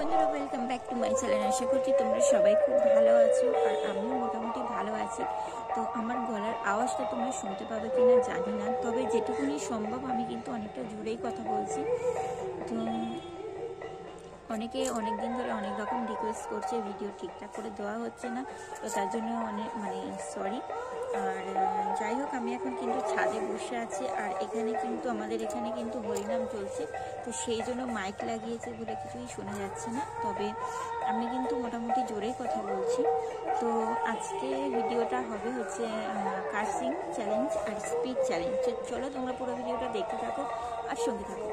বন্ধুরা welcome back to my channel আশা করছি তোমরা সবাই খুব ভালো আছো আর আমিও মোটামুটি ভালো আছি। তো আমার গলার আওয়াজটা তোমরা শুনতে পাবে কি না জানি না, তবে যেটুকুনি সম্ভব আমি কিন্তু অনেকটা জোরেই কথা বলছি। তো অনেকে অনেক দিন ধরে অনেক রকম রিকোয়েস্ট করছে ভিডিও ঠিকঠাক করে দেওয়া হচ্ছে না, তো তার জন্য অনেক মানে সরি আর যাই হোক, আমি এখন কিন্তু ছাদে বসে আছি, আর এখানে কিন্তু, আমাদের এখানে কিন্তু হরিনাম চলছে, তো সেই জন্য মাইক লাগিয়েছে বলে কিছুই শোনা যাচ্ছে না। তবে আমি কিন্তু মোটামুটি জোরেই কথা বলছি। তো আজকে ভিডিওটা হবে হচ্ছে কার্সিং চ্যালেঞ্জ আর স্পিড চ্যালেঞ্জ চলো তোমরা পুরো ভিডিওটা দেখতে থাকো আর সঙ্গে থাকো।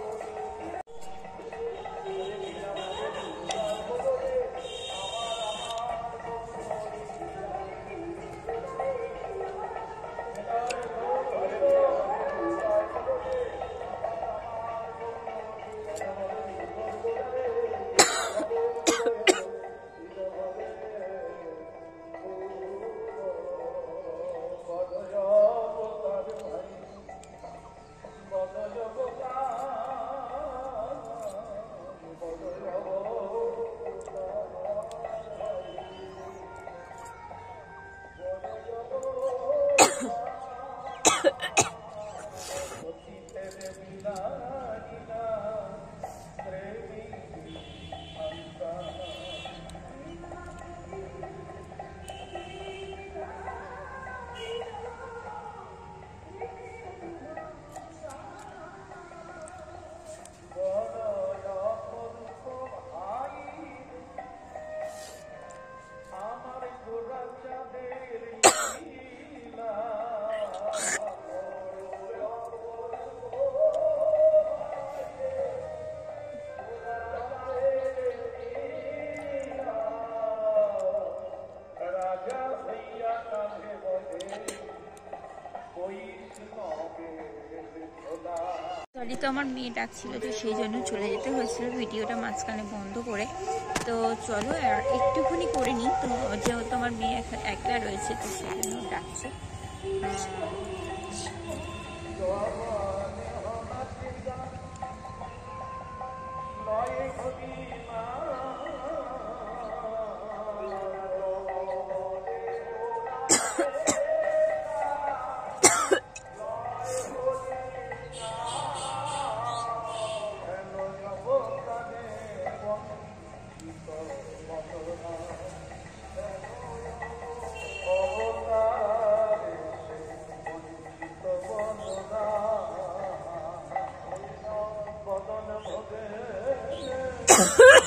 তো আমার মেয়ে ডাকছিল, তো সেই জন্য চলে যেতে হয়েছিল। ভিডিওটা মাঝখানে বন্ধ করে। তো চলো, আর একটুখানি করে নিই। তো যেহেতু আমার মেয়ে এখন একলা রয়েছে, তো সেই জন্য ডাকছে। আচ্ছা। Ugh!